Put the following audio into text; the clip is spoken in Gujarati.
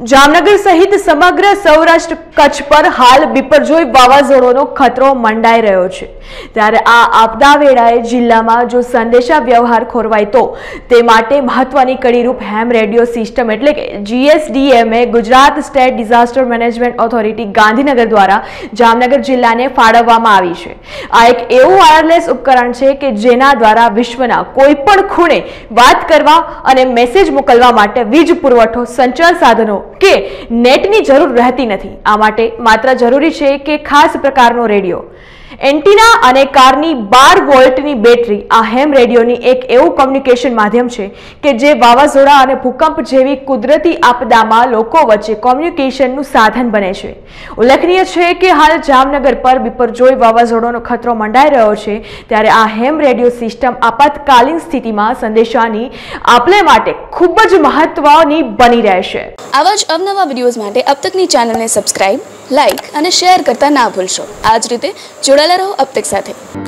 જામનગર સહિત સમગ્ર સૌરાષ્ટ્ર કચ્છ પર હાલ બિપરજોય વાવાઝોડોનો ખતરો મંડાઈ રહ્યો છે. ત્યારે આ આપદા વેળાએ જિલ્લામાં જો સંદેશા વ્યવહાર ખોરવાય તો તે માટે મહત્વની કડીરૂપ હેમ રેડિયો સિસ્ટમ એટલે કે GSDMA Gujarat state disaster management authority Gandhinagar દ્વારા જામનગર જિલ્લાને ફાળવવામાં આવી છે. આ એક એવું વાયરલેસ ઉપકરણ છે કે જેના દ્વારા વિશ્વના કોઈપણ ખૂણે વાત કરવા અને મેસેજ મોકલવા માટે વીજ પુરવઠો, સંચાર સાધનો કે નેટની જરૂર રહેતી નથી. આ માટે માત્ર જરૂરી છે કે ખાસ પ્રકારનો રેડિયો એન્ટીના અને કારની બાર વોલ્ટની બેટરી આ હેમ રેડિયોની એક એવું કોમ્યુનિકેશન માધ્યમ છે કે જે વાવાઝોડા અને ભૂકંપ જેવી કુદરતી આપદામાં લોકો વચ્ચે કોમ્યુનિકેશનનું સાધન બને છે. ઉલ્લેખનીય છે કે હાલ જામનગર પર બિપરજોય વાવાઝોડાનો ખતરો મંડાઈ રહ્યો છે, ત્યારે આ હેમ રેડિયો સિસ્ટમ આપાતકાલીન સ્થિતિમાં સંદેશાની આપલે માટે ખૂબ જ મહત્વની બની રહેશે. આવા જ અવનવા વિડીયોઝ માટે અબ તકની ચેનલને સબસ્ક્રાઇબ લાઇક અને શેર કરતા ના ભૂલશો. આ જ રીતે જોડાયેલા રહો અપટેક સાથે.